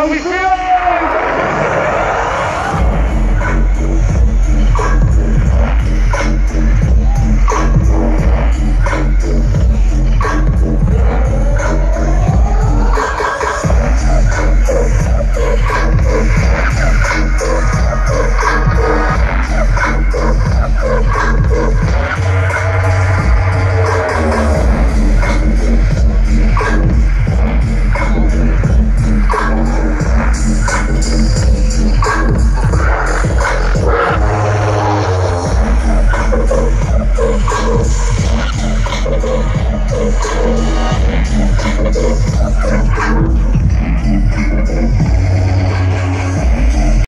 How we